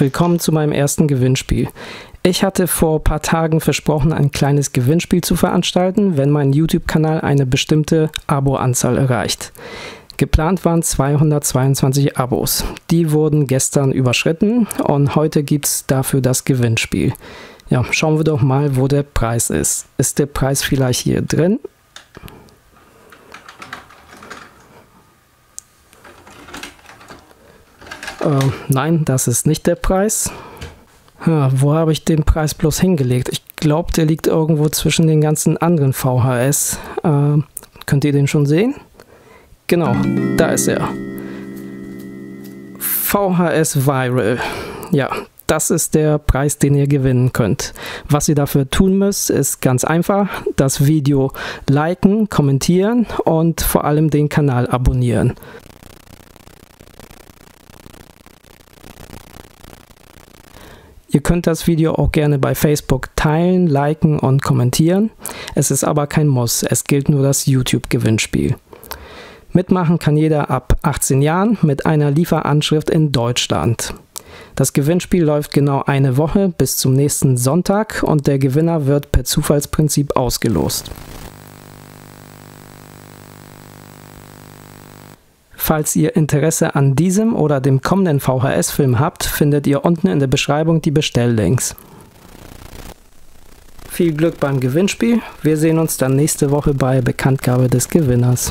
willkommen zu meinem ersten Gewinnspiel. Ich hatte vor ein paar Tagen versprochen, ein kleines Gewinnspiel zu veranstalten, wenn mein YouTube-Kanal eine bestimmte Abo-Anzahl erreicht. Geplant waren 222 Abos. Die wurden gestern überschritten und heute gibt es dafür das Gewinnspiel. Ja, schauen wir doch mal, wo der Preis ist. Ist der Preis vielleicht hier drin? Äh, nein, das ist nicht der Preis. Ja, wo habe ich den Preis bloß hingelegt? Ich glaube, der liegt irgendwo zwischen den ganzen anderen VHS. Äh, könnt ihr den schon sehen? Genau, da ist er. VHS Viral. Ja, das ist der Preis, den ihr gewinnen könnt. Was ihr dafür tun müsst, ist ganz einfach. Das Video liken, kommentieren und vor allem den Kanal abonnieren. Ihr könnt das Video auch gerne bei Facebook teilen, liken und kommentieren. Es ist aber kein Muss, es gilt nur das YouTube-Gewinnspiel. Mitmachen kann jeder ab 18 Jahren mit einer Lieferanschrift in Deutschland. Das Gewinnspiel läuft genau eine Woche bis zum nächsten Sonntag und der Gewinner wird per Zufallsprinzip ausgelost. Falls ihr Interesse an diesem oder dem kommenden VHS-Film habt, findet ihr unten in der Beschreibung die Bestelllinks. Viel Glück beim Gewinnspiel. Wir sehen uns dann nächste Woche bei Bekanntgabe des Gewinners.